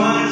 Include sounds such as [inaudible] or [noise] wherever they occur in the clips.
deals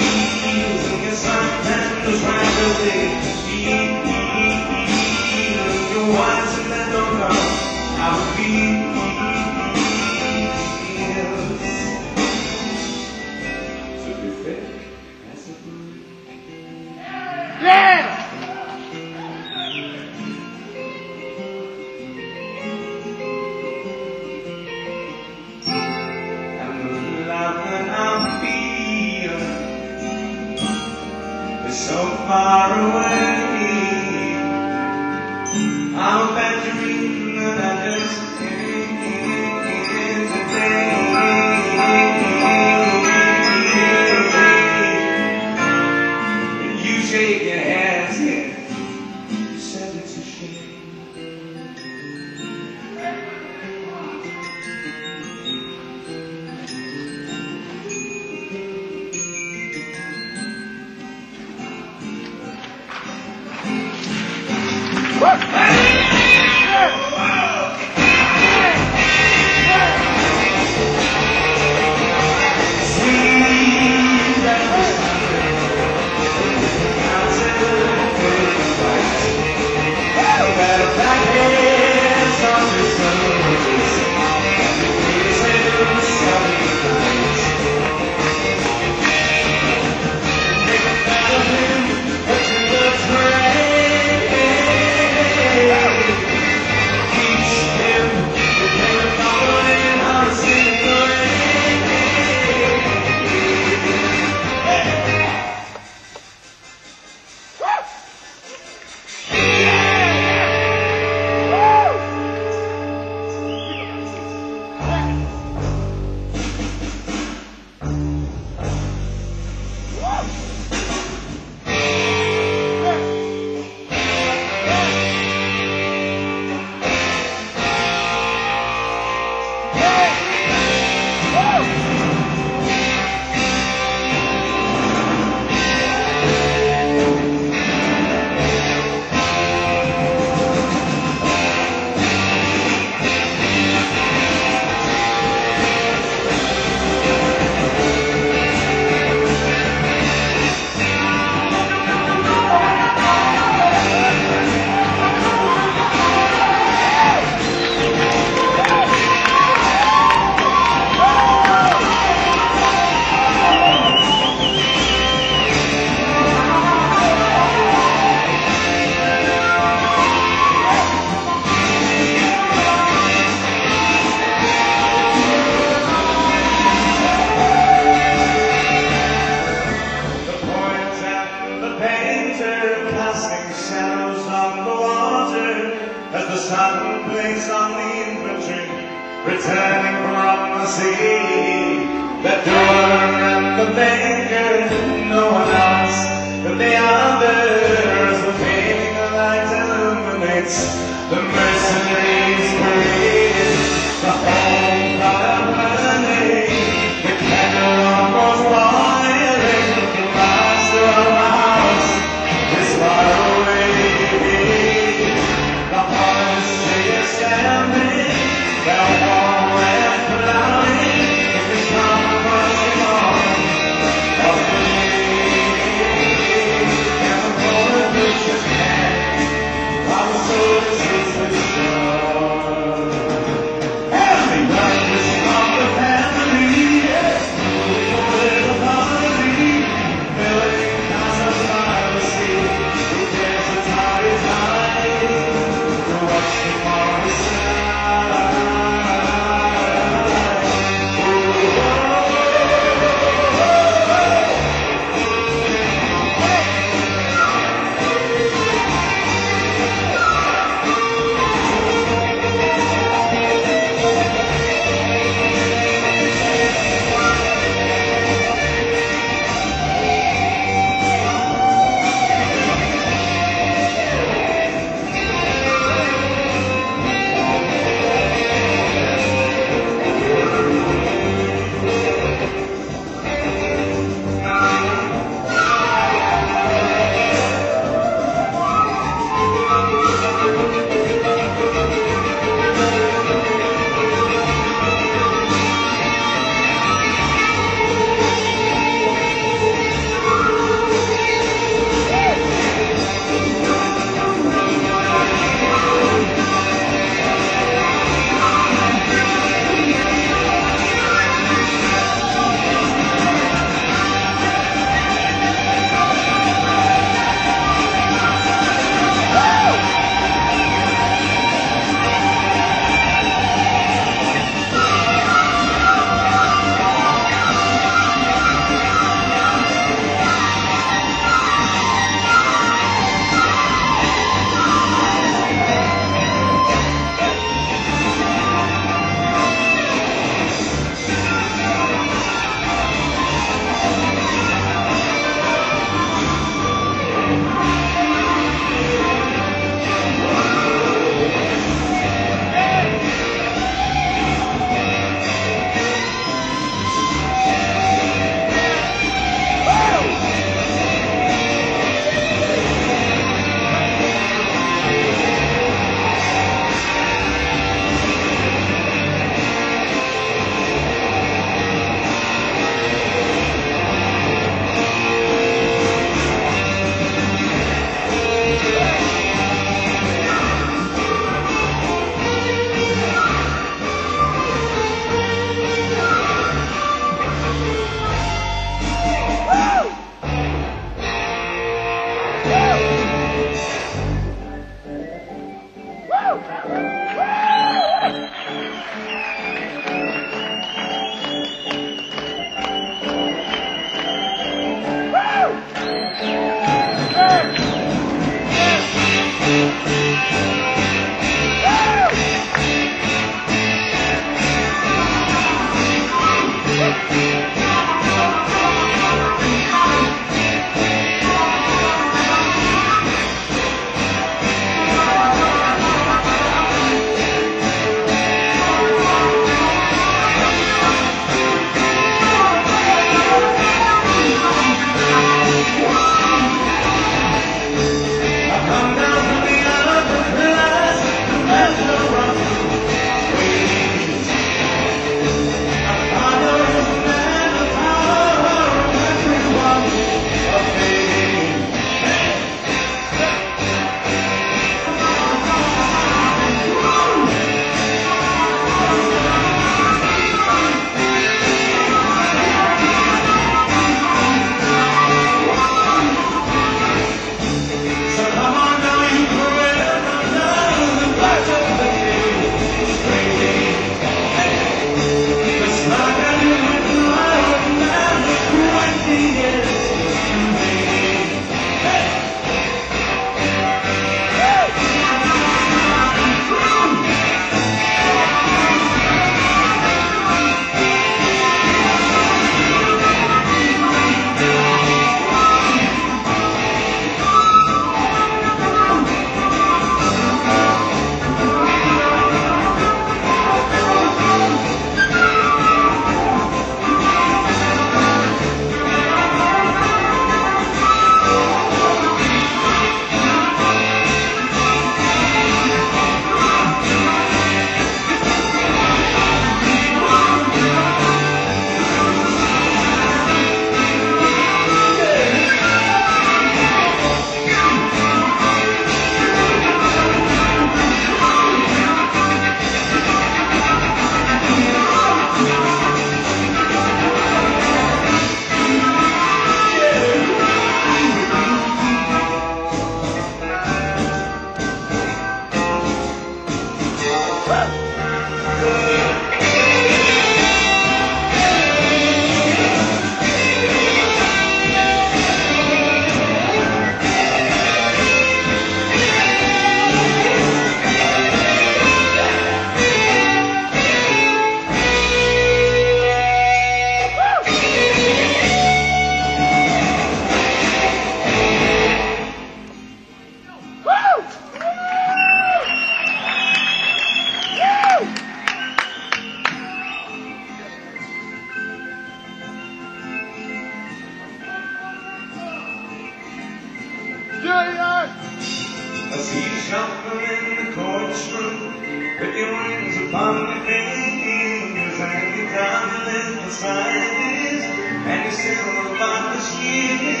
with your rings upon your fingers and your diamond beside this and you're still about the years.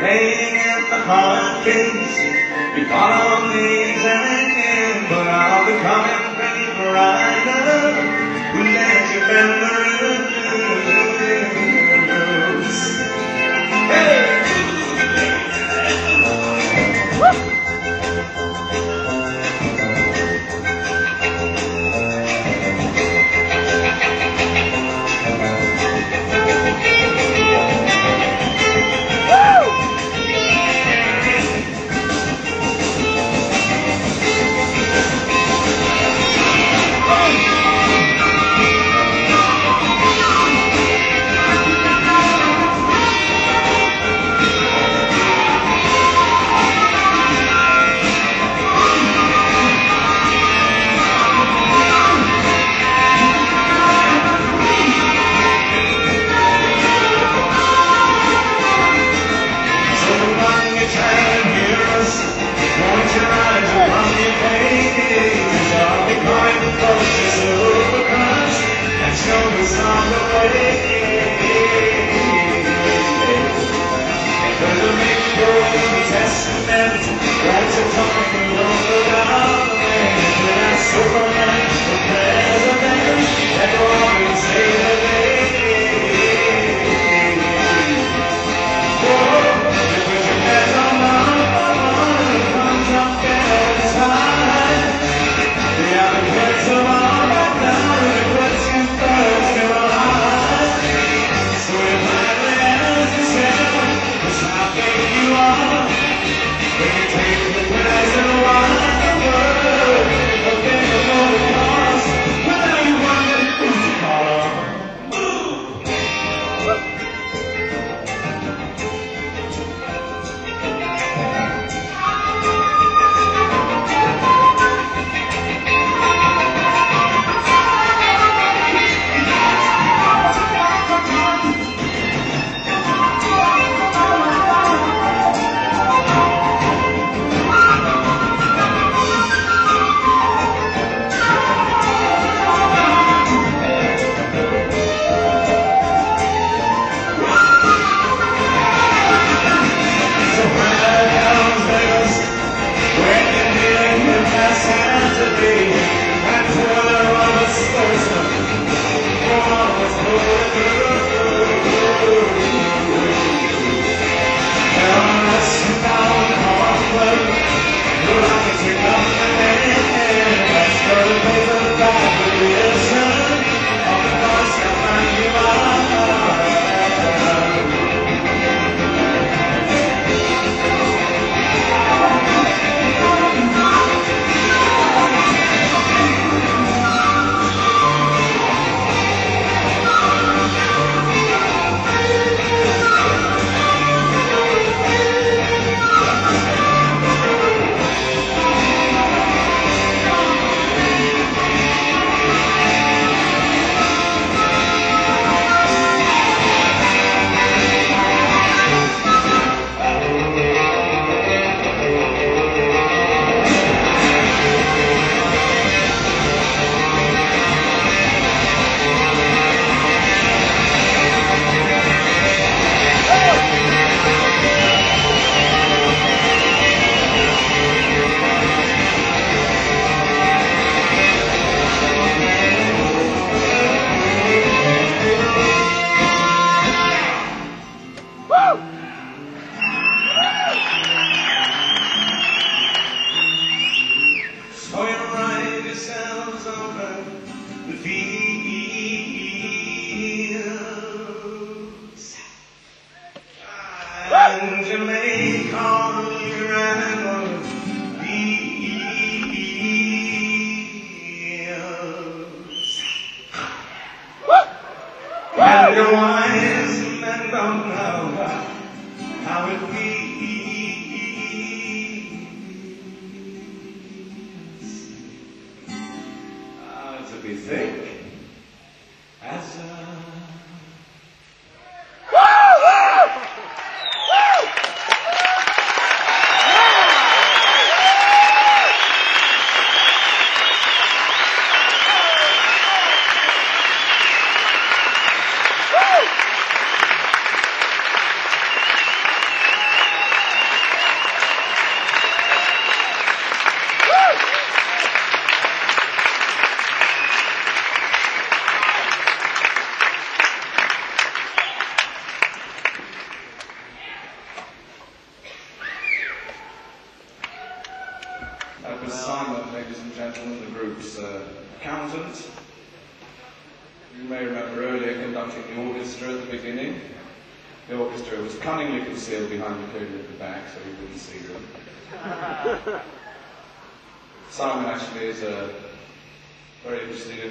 Laying at the hard case, you follow the exam, but I'll become a paper writer who let you bend on the way. Cause the big Old Testament, writes a talking over government, and that's Superman,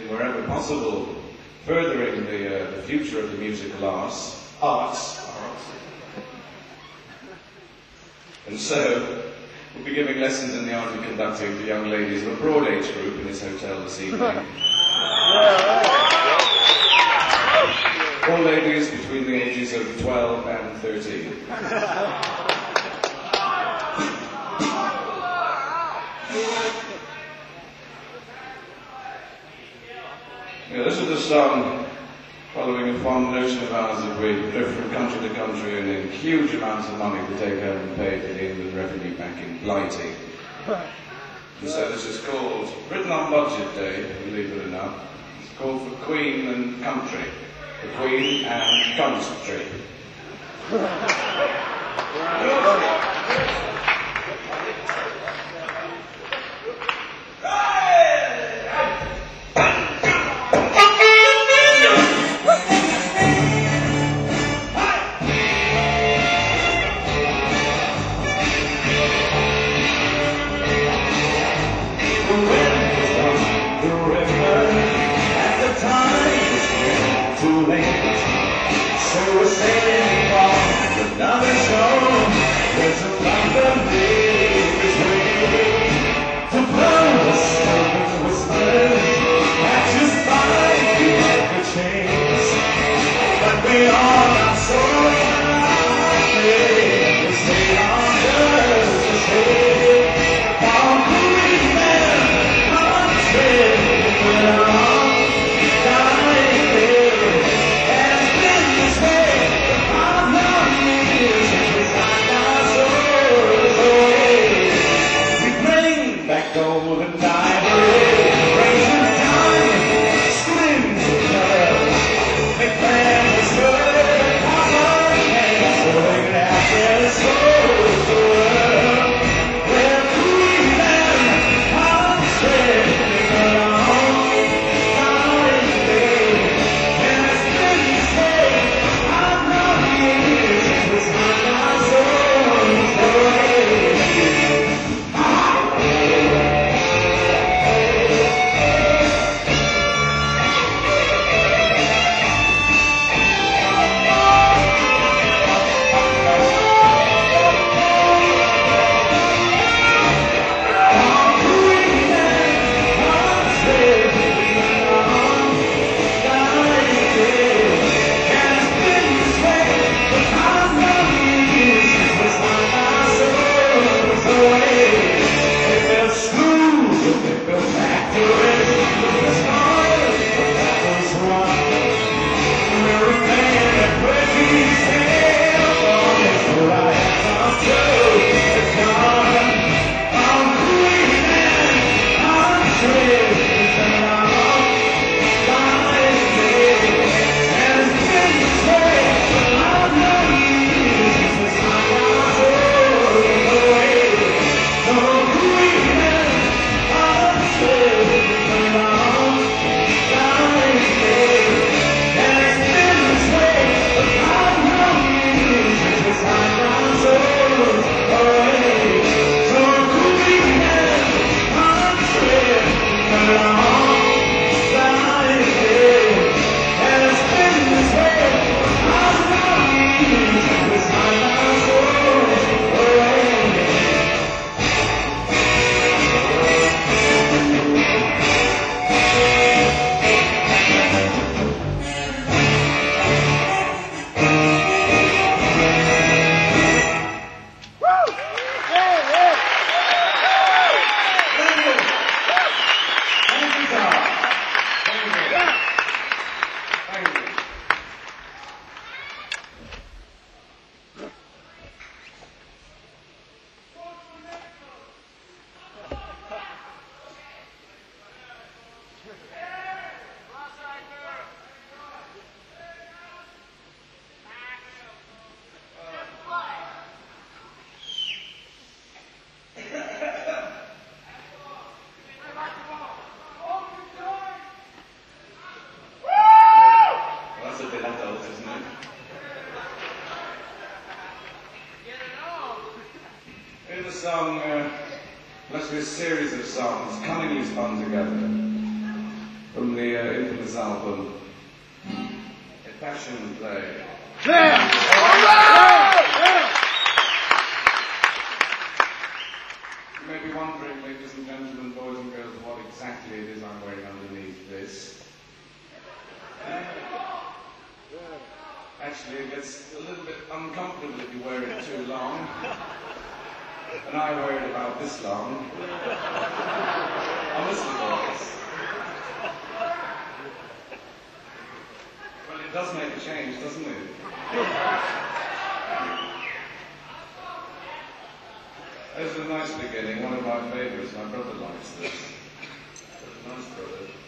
wherever possible, furthering the, uh, the future of the musical arts, arts. And so, we'll be giving lessons in the art of conducting to young ladies of a broad age group in his hotel this evening. All ladies between the ages of 12 and 13. [laughs] Yeah, this is a song following a fond notion of ours that we drift from country to country and in huge amounts of money to take home and pay to the Inland Revenue Bank in Blighty. And so this is called, written on Budget Day, believe it or not, it's called For Queen and Country. For Queen and Country. The the infamous album A Passion Play. You may be wondering, ladies and gentlemen, boys and girls, what exactly it is I'm wearing underneath this. Actually, it gets a little bit uncomfortable if you wear it too long. And I wear it about this long. Honestly, boys. It does make a change, doesn't it? This is a nice beginning, one of my favourites. My brother likes this. Nice brother.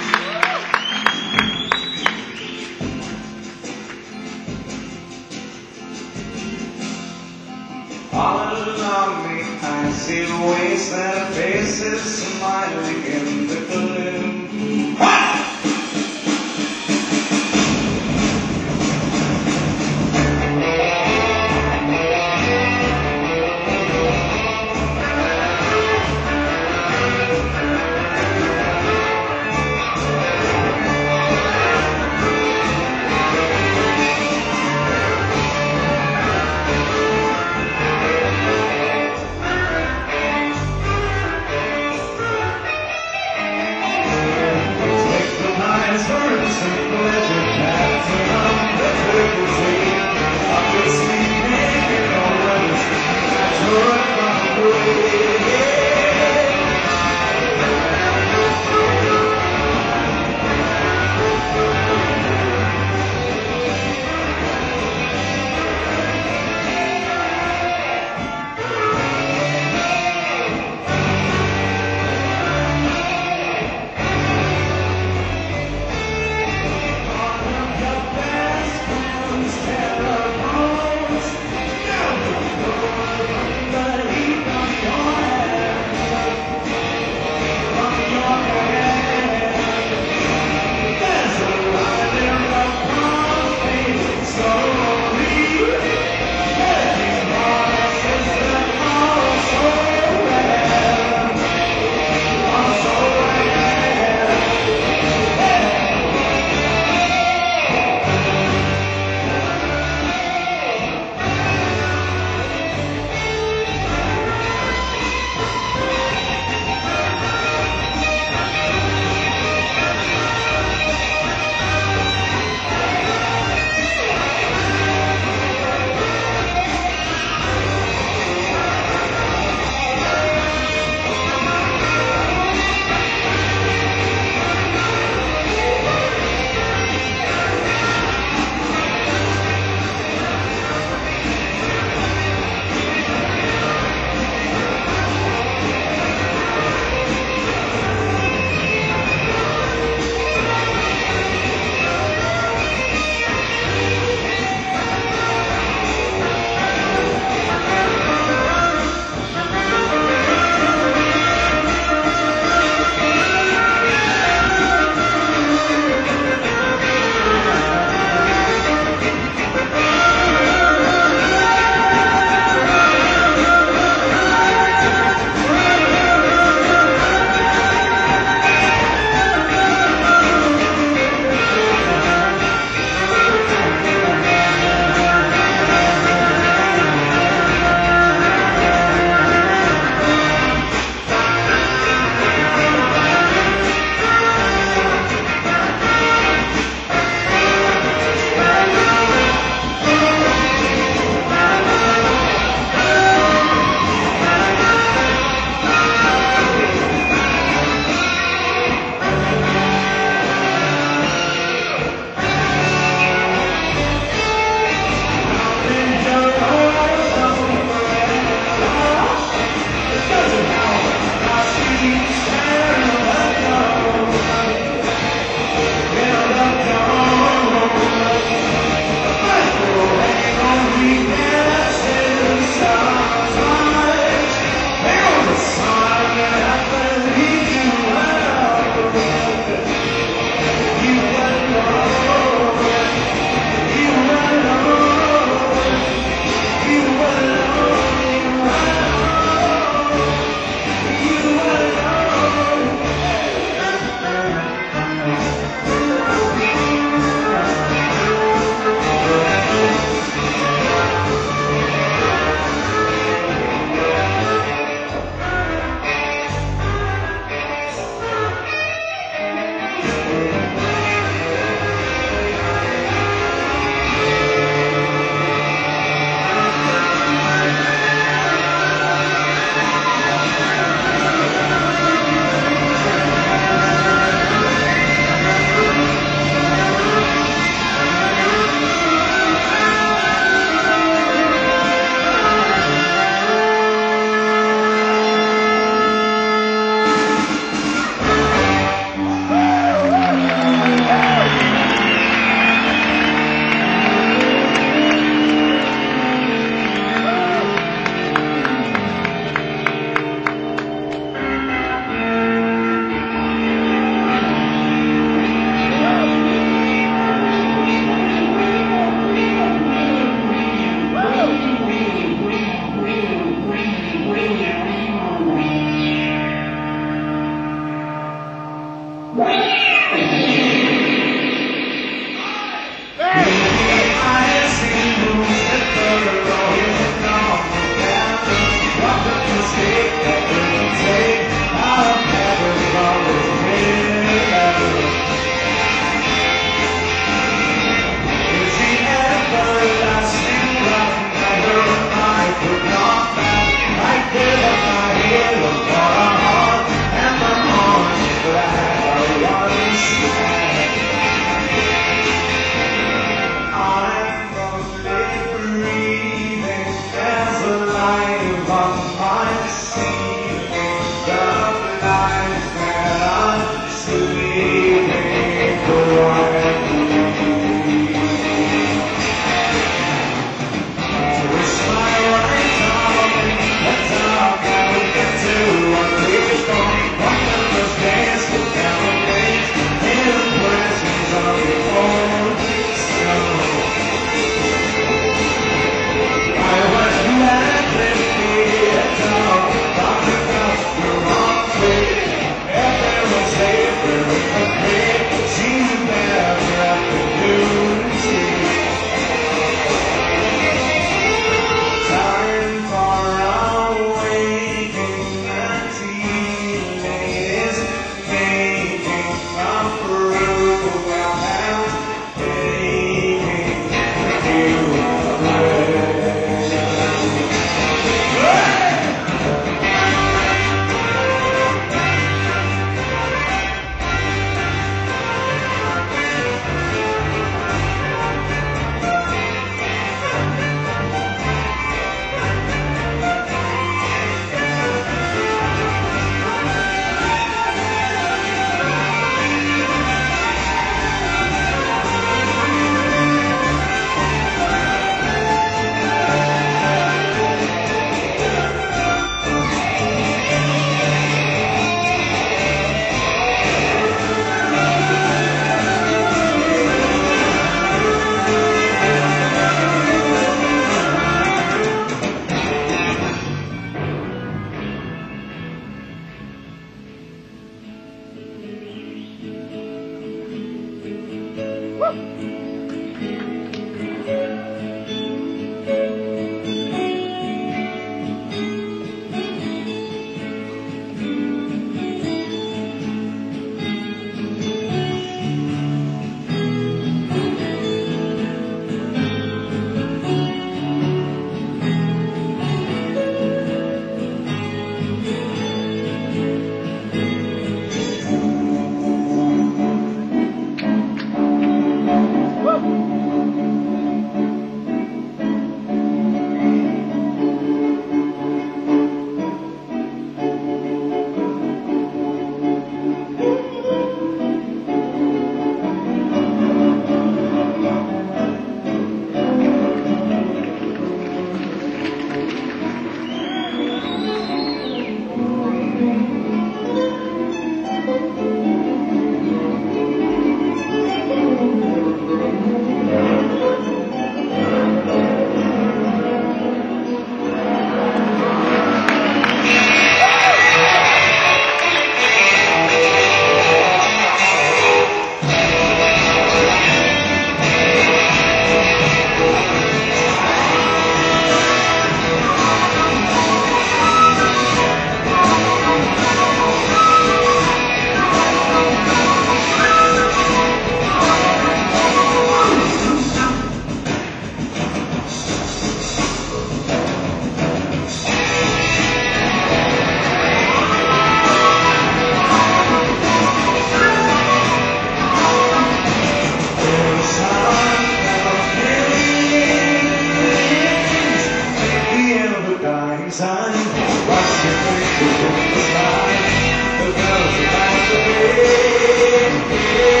viver.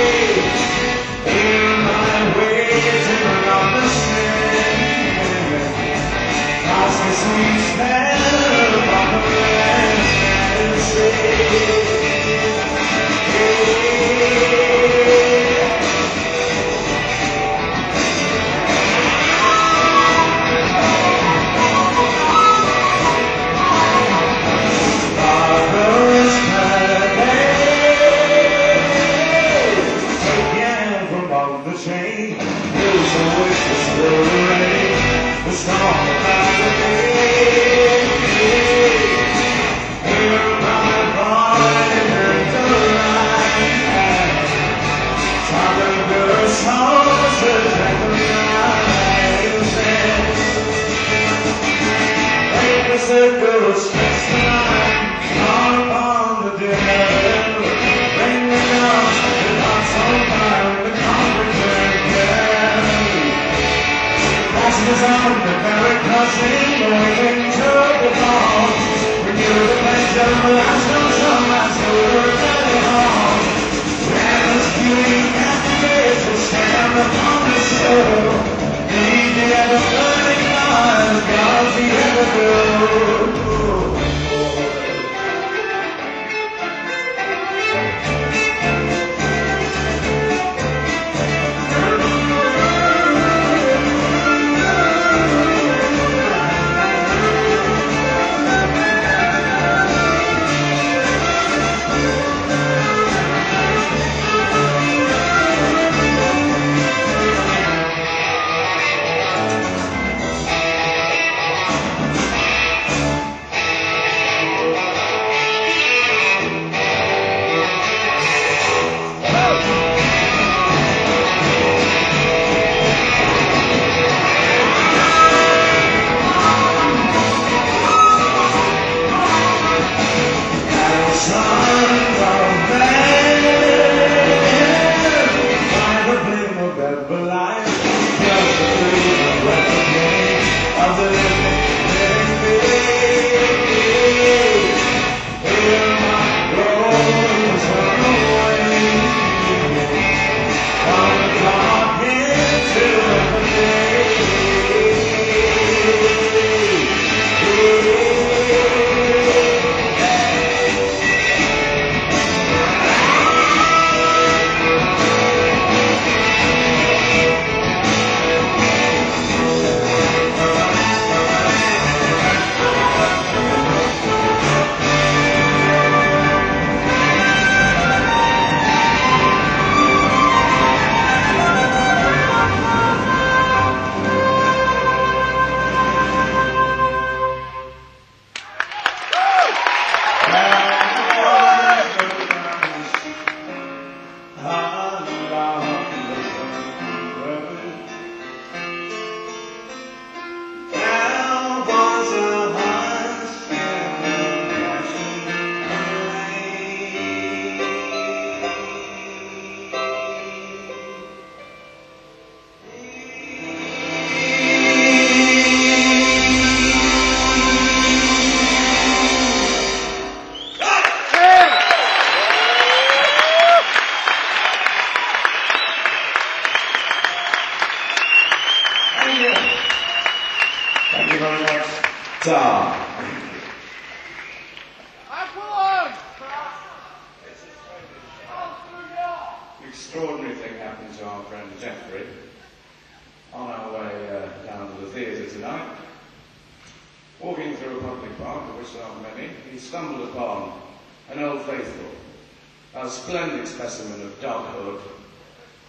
splendid specimen of doghood,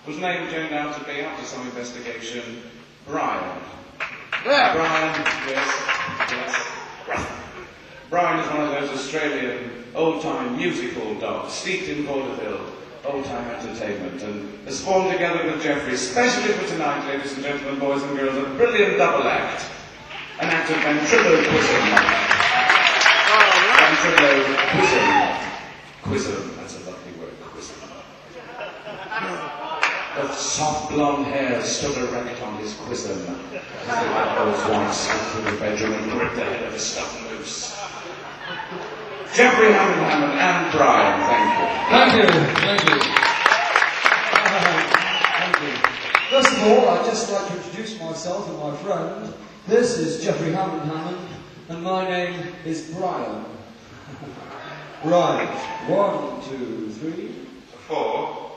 whose name turned out to be, after some investigation, Brian. Yeah. Brian, yes, yes. Brian is one of those Australian old-time musical dogs, steeped in vaudeville, old-time entertainment, and has formed together with Jeffrey, especially for tonight, ladies and gentlemen, boys and girls, a brilliant double act, an act of ventriloquism. Oh, right. Ventriloquism. Quism. of soft blonde hair stood erect on his quizzing as the outlaws once slipped through the bedroom and gripped the head of a stuffed moose. Jeffrey Hammond Hammond and Brian, thank you. Thank you, thank you. First of all, I'd just like to introduce myself and my friend. This is Jeffrey Hammond Hammond, and my name is Brian. [laughs] right, One, two, three, four.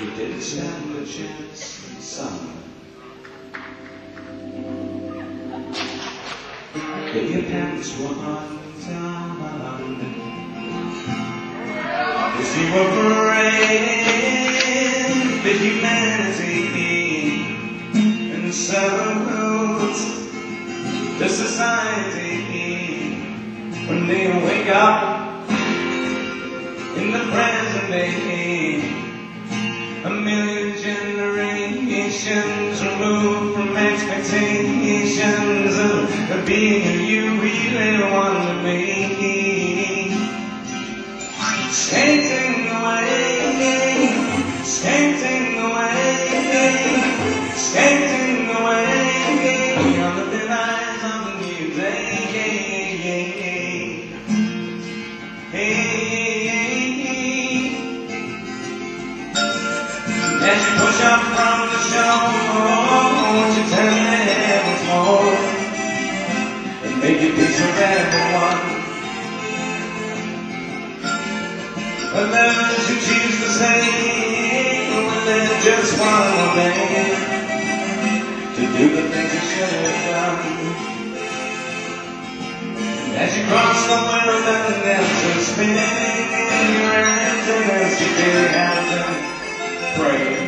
You didn't stand a chance son. summer. If your pants were undone, if you were praying that humanity encircles the society when they wake up. being in your anthem as you have them. prayer.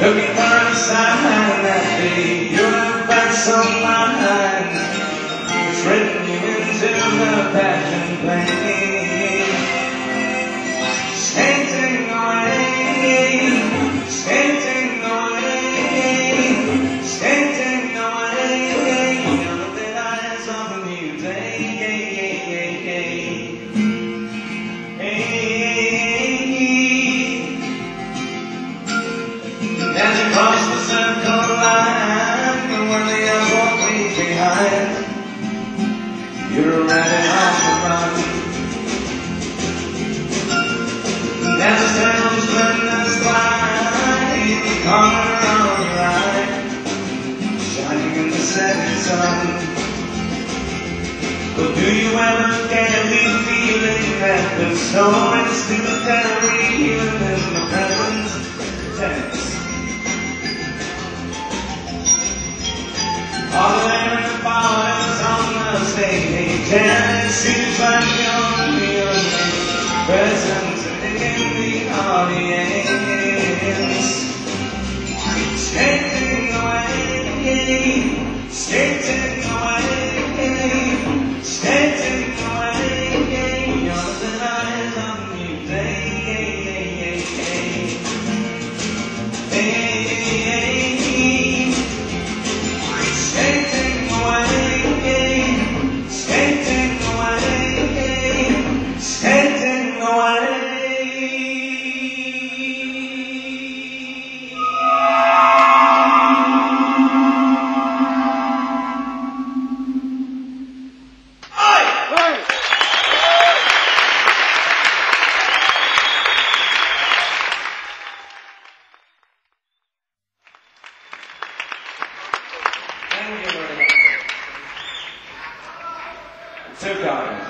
Looking for a sign that the universe of mine has written you into the passion pain. But do you ever get the feeling that there's so much to carry even in the present tense? All the women followers on the they dance to try to be present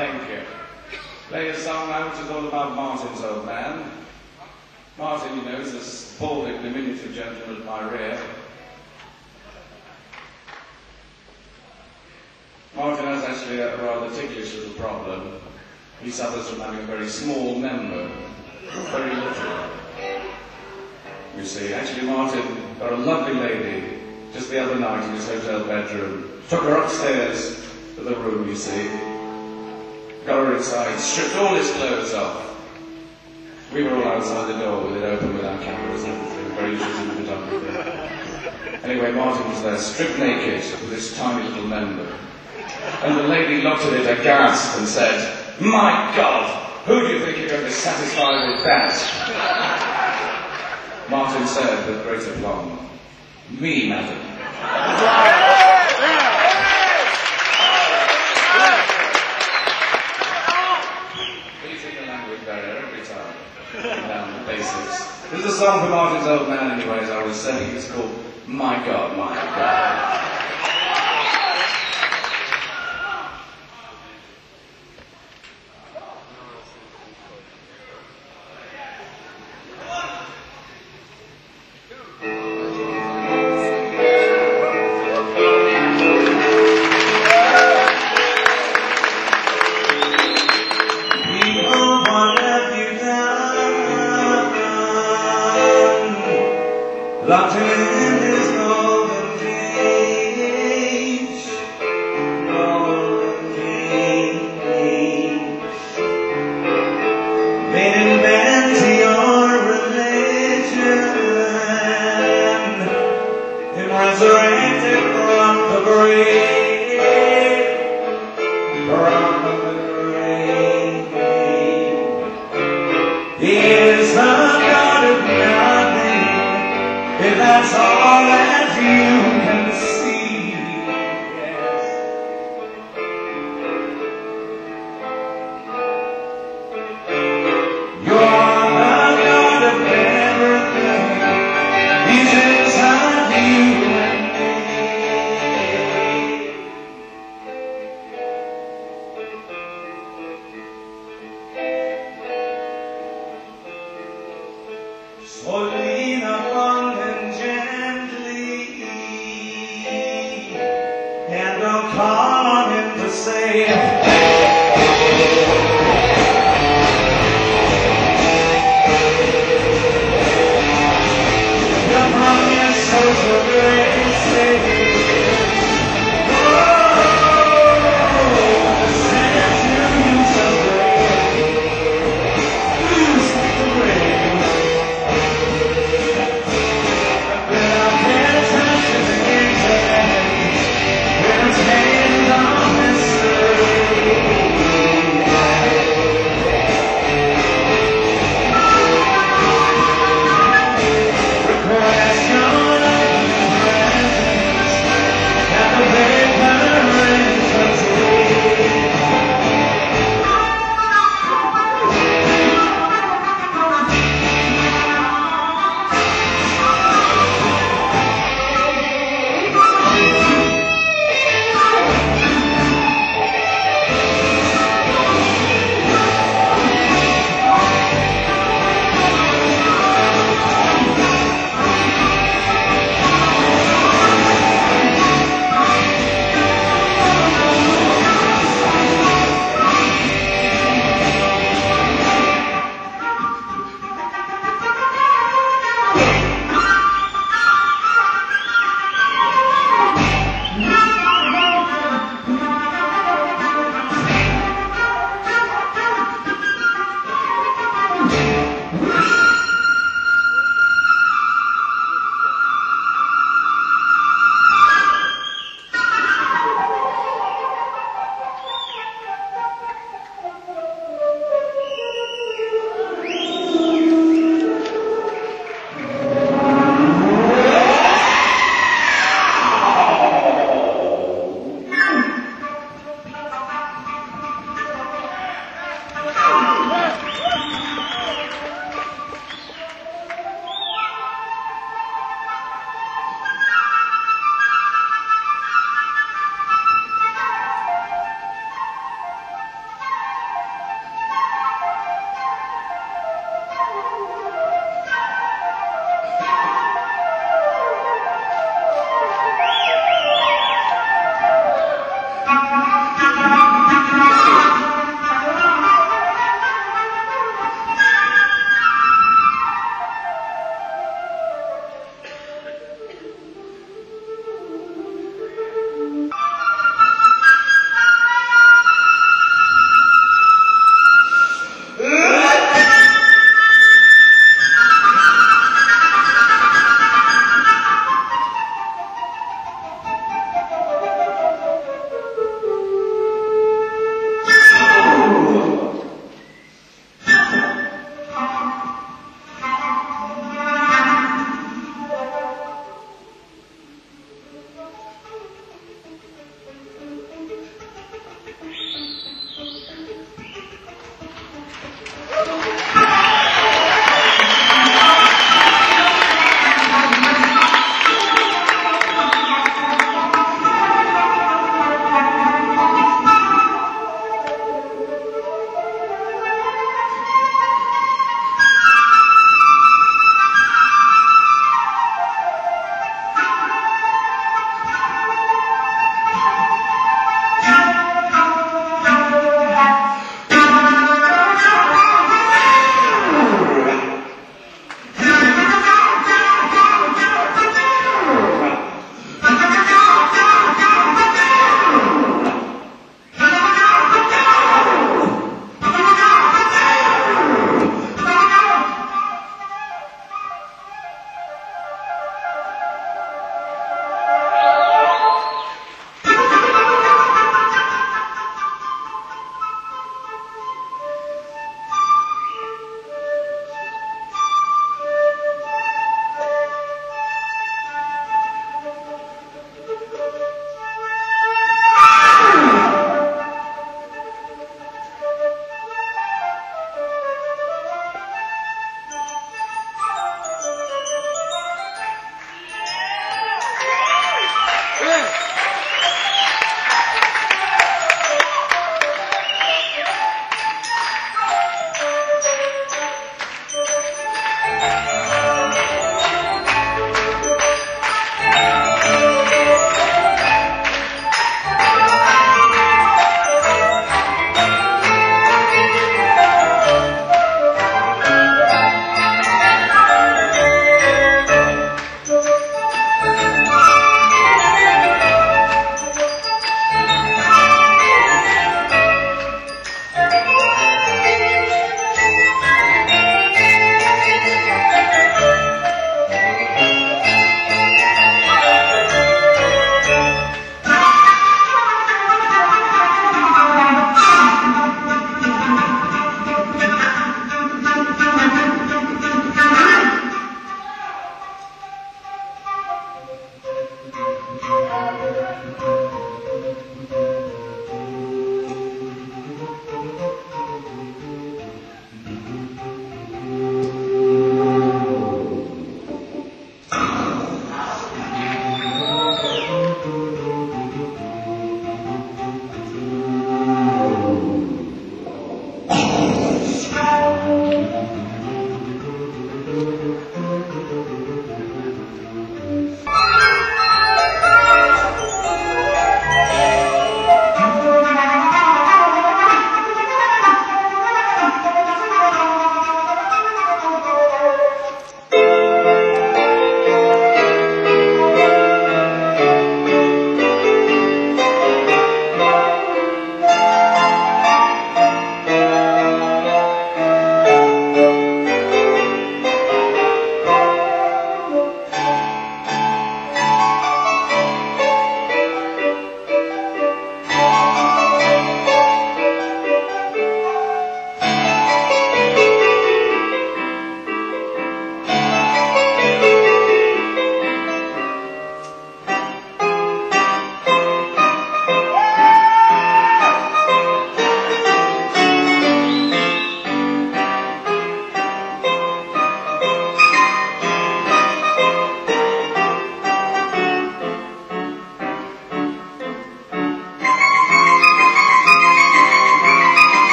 thank you. Play a song now which is all about Martin's old man. Martin, you know, is a balding, diminutive gentleman at my rear. Martin has actually a rather ticklish little problem. He suffers from having a very small member, very little. You see, actually Martin got a lovely lady just the other night in his hotel bedroom. Took her upstairs to the room, you see. Her inside, stripped all his clothes off. We were all outside the door with it open with our cameras and everything, very interested in photography. Anyway, Martin was there, stripped naked with this tiny little member. And the lady looked at it aghast and said, My God, who do you think you're going to satisfy with that? Martin said with great aplomb, Me, madam. Is a song for Martin's old man anyway, as I was saying. It's called My God, My God.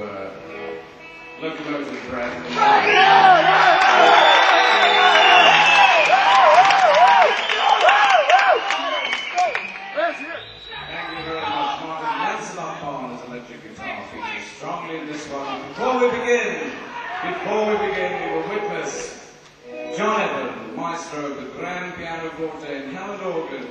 Look Lucky Brothers and Brass. Thank you very much, Martin Lancelot Barre, electric guitar features strongly in this one. Before we begin, before we begin, you will witness Jonathan, maestro of the grand piano forte and Hammond organ,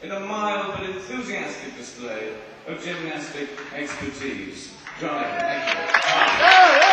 in a mild but enthusiastic display of gymnastic expertise. John.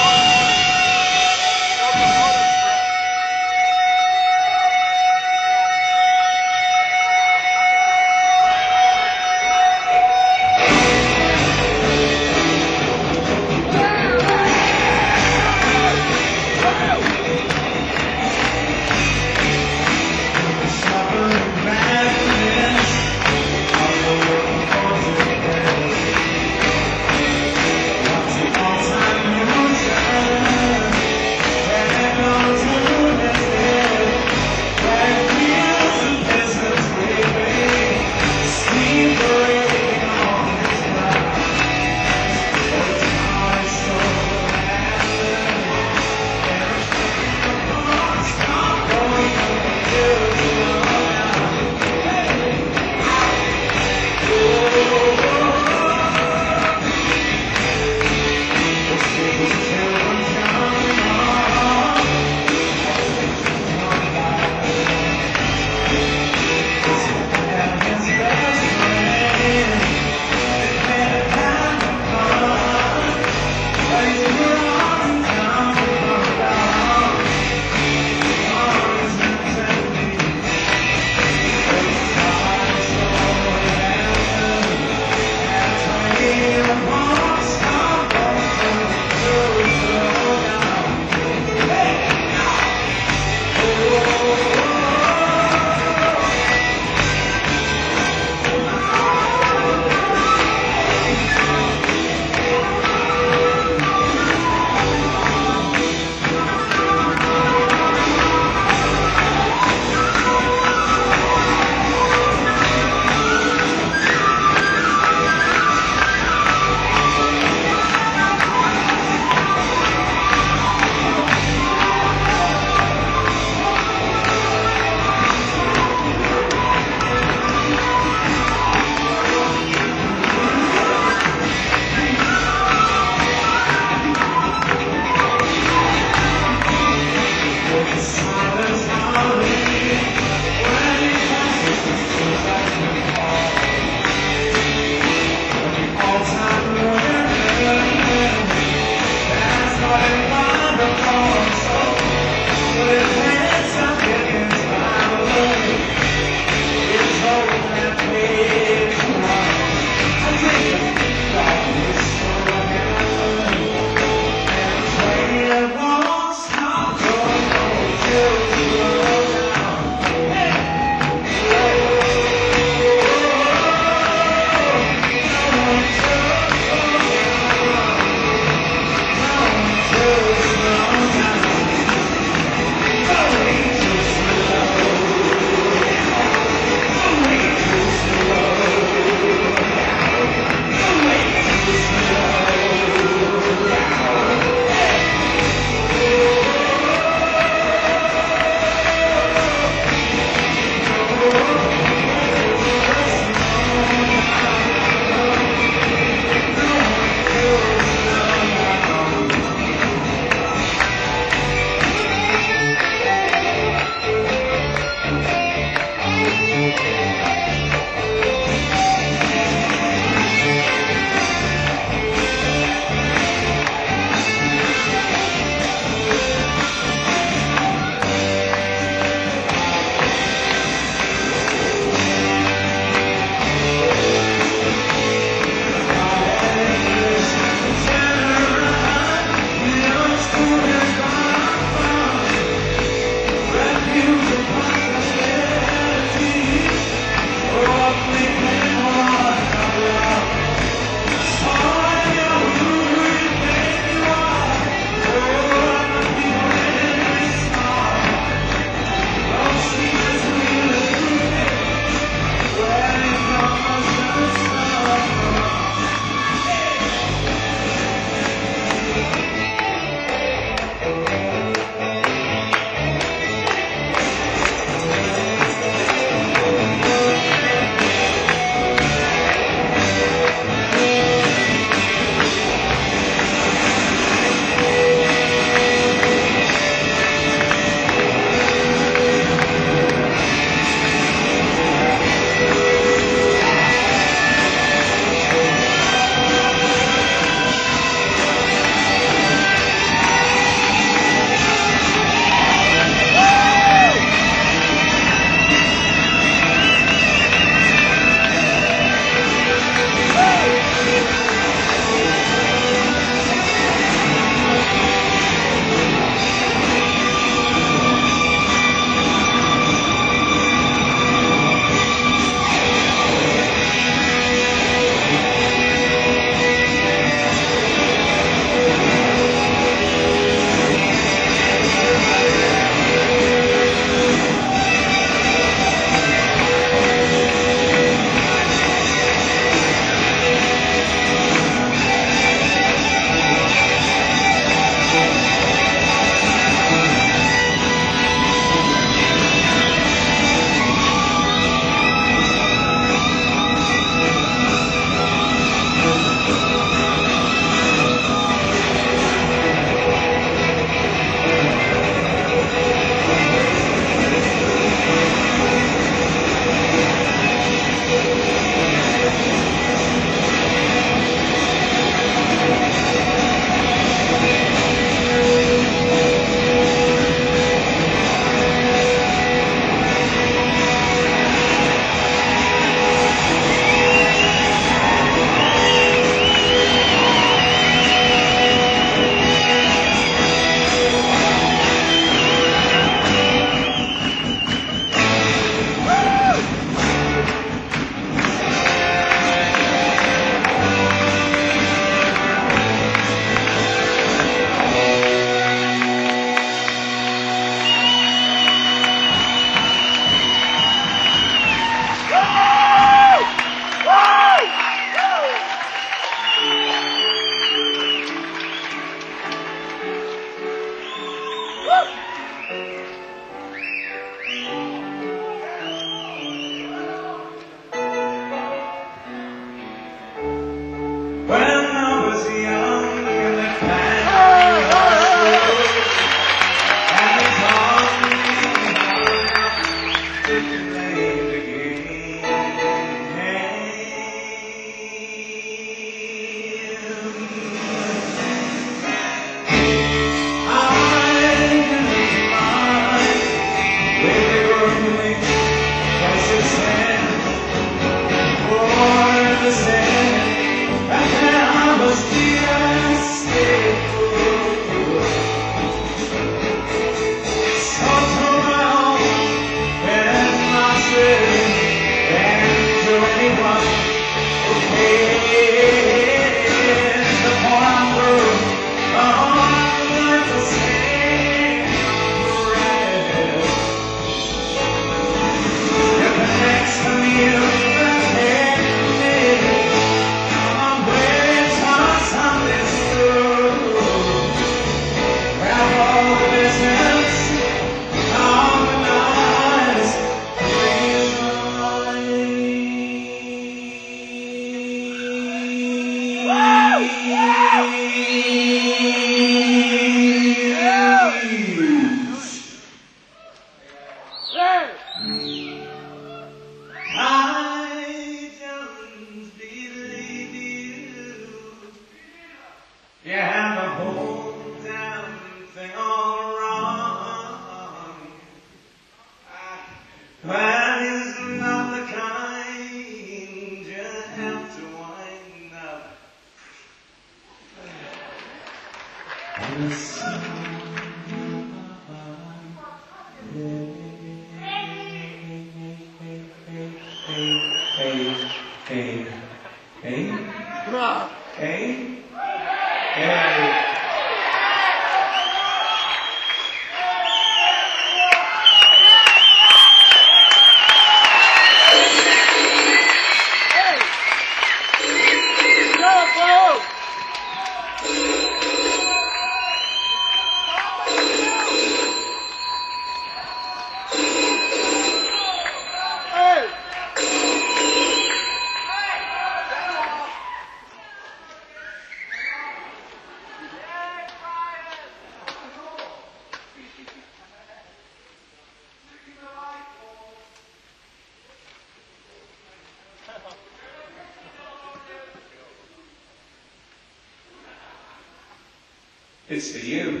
It's for you.